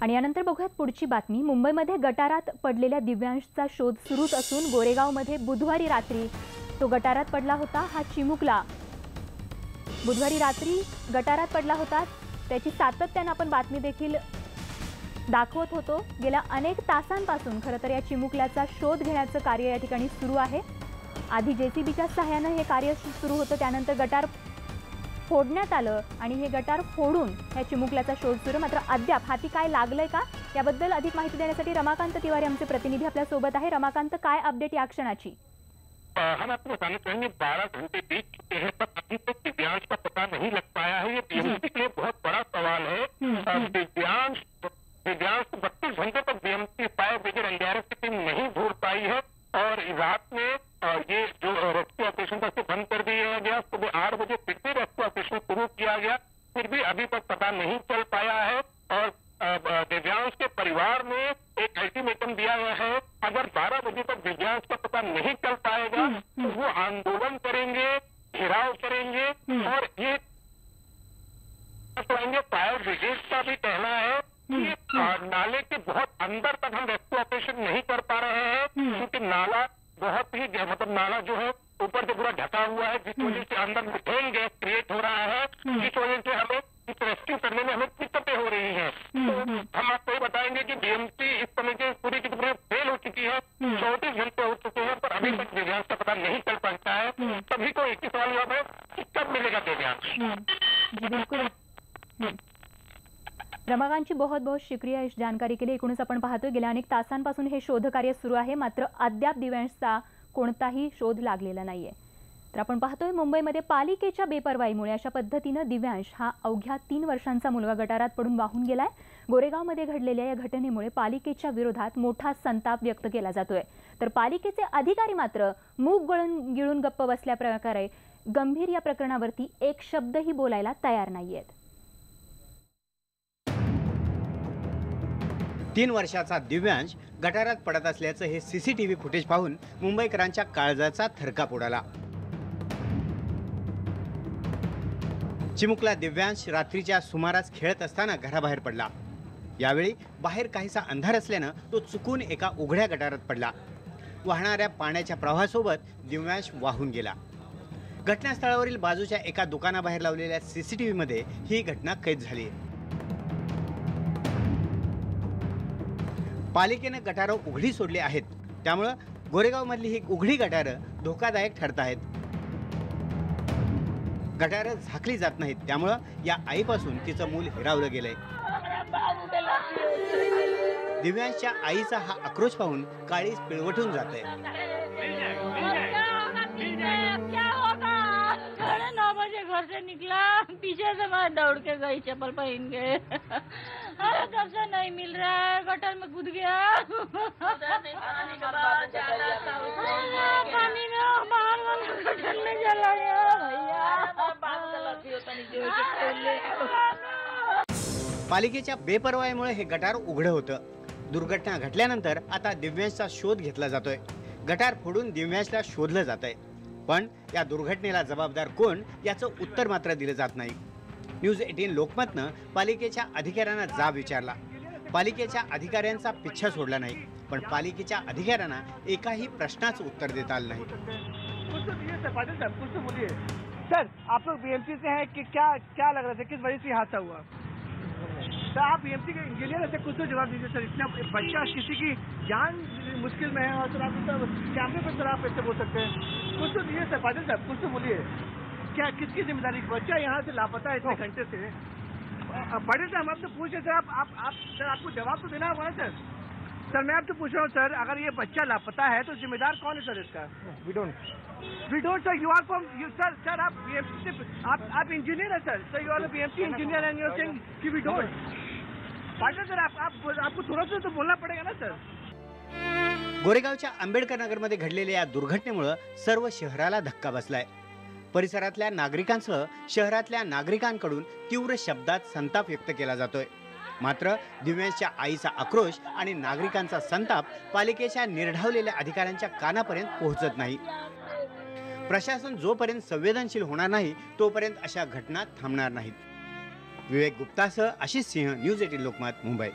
आणि यानंतर बघूयात पुढची बातमी. मुंबईमध्ये गटारात पडलेल्या दिव्यांशचा शोध सुरूच असून गोरेगावमध्ये बुधवारी रात्री तो गटारात पडला होता हा चिमुकला. बुधवारी रात्री गटारात पडला होता त्याची सातत्यानं आपण बातमी देखील दाखवत होतो. गेल्या अनेक तासांपासून खरं तर या चिमुकल्याचा शोध घेण्याचं कार्य या ठिकाणी सुरू आहे. आधी जेसीबीच्या सहाय्यानं हे कार्य सुरू होतं त्यानंतर गटार फोडण्यात आलं आणि हे गटार फोडून ह्या चिमुकल्याचा शोध सुरू मात्र अद्याप हाती काय लागलंय का याबद्दल अधिक माहिती देण्यासाठी रमाकांत तिवारी आमचे प्रतिनिधी आपल्यासोबत आहे. रमाकांत काय अपडेट या क्षणाची? हम आपको बताना चाहेंगे बारह घंटे बीत चुके हैं पर अभी तक दिव्यांश का पता नहीं लग पाया है ये बीएमसी के लिए बहुत बड़ा सवाल है। दिव्यांश दिव्यांश को बत्तीस घंटे तक बीएमसी फायर ब्रिगेड एनडीआरएफ की टीम नहीं ढूंढ पाई है. और रात में ये जो रेस्क्यू ऑपरेशन था बंद कर दिया गया. सुबह आठ ऑपरेशन शुरू किया गया फिर भी अभी तक पता नहीं चल पाया है और दिव्यांश के परिवार ने एक अल्टीमेटम दिया गया है अगर 12 बजे तक दिव्यांश का पता नहीं चल पाएगा हम्म, तो हम्म। वो आंदोलन करेंगे घेराव करेंगे हम्म। और ये करेंगे फायर ब्रिगेड का भी कहना है कि नाले के बहुत अंदर तक हम रेस्क्यू ऑपरेशन नहीं कर पा रहे हैं। क्योंकि नाला बहुत ही मतलब नाला जो है ऊपर से पूरा ढका हुआ है जिस। वजह से अंदर मिथेन गैस है हम्म। जिस वजह से हमें इस रेस्क्यू करने में हमें दिक्कतें हो रही हैं हम्म, तो हम्म। हम आपको ये बताएँगे कि बीएमसी इस समय के पूरी की पूरी फेल हो चुकी है। चौंतीस घंटे हो चुके हैं पर अभी। तक दिव्यांश का पता नहीं चल पाता है। सभी को एक ही सवाल जवाब है कि कब मिलेगा दिव्यांश जी बिलकुल हं. बहुत बहुत शुक्रिया इस जानकारी केली एकूणच आपण पाहतोय गेल्या अनेक तासांपासून हे शोधकार्य सुरू आहे मात्र अद्याप दिव्यांशचा कोणताही शोध लागलेला नाहीये तर आपण पाहतोय मुंबईमध्ये पालिकेच्या बेपरवाईमुळे अशा पद्धतीनं दिव्यांश हा अवघ्या तीन वर्षांचा मुलगा गटारात पडून वाहून गेलाय. गोरेगावमध्ये घडलेल्या या घटनेमुळे पालिकेच्या विरोधात मोठा संताप व्यक्त केला जातोय. तर पालिकेचे अधिकारी मात्र मूग गळून गिळून गप्प बसल्या प्रकारे गंभीर या प्रकरणावरती एक शब्दही बोलायला तयार नाहीयेत. तीन वर्षाचा दिव्यांश गटारात पडत असल्याचं हे सीसीटीव्ही फुटेज पाहून मुंबईकरांच्या काळजाचा थरकाप उडाला. चिमुकला दिव्यांश रात्रीच्या सुमारास खेळत असताना घराबाहेर पडला. यावेळी बाहेर काहीसा अंधार असल्यानं तो चुकून एका उघड्या गटारात पडला. वाहणाऱ्या पाण्याच्या प्रवाहासोबत दिव्यांश वाहून गेला. घटनास्थळावरील बाजूच्या एका दुकानाबाहेर लावलेल्या सीसीटीव्हीमध्ये ही घटना कैद झाली. आहे पालिकेनं गटारं उघडी सोडली आहेत. त्यामुळं गोरेगावमधली ही उघडी गटारं धोकादायक ठरत आहेत. गटारं झाकली जात नाहीत त्यामुळं या आईपासून तिचं मूल हिरावलं गेलंय दिव्यांशच्या आईचा हा आक्रोश पाहून काळीच पिळवटून जात आहे बजे घर से निकला पीछे से मैं दौड़ के गई चप्पल पहन के अरे कब से नहीं मिल रहा है गटर में कूद गया पानी में बाहर वाला गटर में चला गया पालिकेच्या बेपरवाईमुळे हे गटार उघडं होतं दुर्घटना घटल्यानंतर आता दिव्यांशचा शोध घेतला जातोय गटार फोडून दिव्यांशला शोधलं जात आहे पण या दुर्घटनेला जबाबदार कोण याचं उत्तर मात्र दिलं जात नाही न्यूज एटीन लोकमतनं पालिकेच्या अधिकाऱ्यांना जाब विचारला पालिकेच्या अधिकाऱ्यांचा पिच्छा सोडला नाही पण पालिकेच्या अधिकाऱ्यांना एकाही प्रश्नाचं उत्तर देता आलं नाही सर तो आप लोग बीएमसी से हैं कि क्या क्या लग रहा था किस वजह से हादसा हुआ? सर आप बीएमसी के इंजीनियर सर कुछ तो जवाब दीजिए सर इतना बच्चा किसी की जान मुश्किल में है और सर आप कैमरे पर सर आप ऐसे बोल सकते हैं। कुछ तो दीजिए सर पाटिल साहब कुछ तो बोलिए। क्या किसकी ज़िम्मेदारी? बच्चा यहाँ से लापता है इतने घंटे से। पाटिल साहब हम आपसे पूछ रहे सर आप आप आप सर आपको जवाब तो देना होगा सर? सर मैं आपसे पूछ रहा हूँ सर अगर ये बच्चा लापता है तो जिम्मेदार कौन है सर इसका? We don't we don't sir you are from you sir sir आप बीएमसी से आप आप इंजीनियर है sir sir you are BMC engineer and you are saying कि वी डोंट पाटिल सर आप आप आपको थोड़ा सा तो बोलना पड़ेगा ना सर गोरेगावच्या आंबेडकर नगरमध्ये घडलेल्या या दुर्घटनेमुळं सर्व शहराला धक्का बसलाय. परिसरातल्या नागरिकांसह शहरातल्या नागरिकांकडून तीव्र शब्दात संताप व्यक्त केला जातोय. मात्र दिव्यांच्या आईचा आक्रोश आणि नागरिकांचा संताप पालिकेच्या निर्ढावलेल्या अधिकाऱ्यांच्या कानापर्यंत पोहोचत नाही. प्रशासन जोपर्यंत संवेदनशील होणार नाही तोपर्यंत अशा घटना थांबणार नाहीत. विवेक गुप्तासह आशिष सिंह न्यूज एटीन लोकमत मुंबई.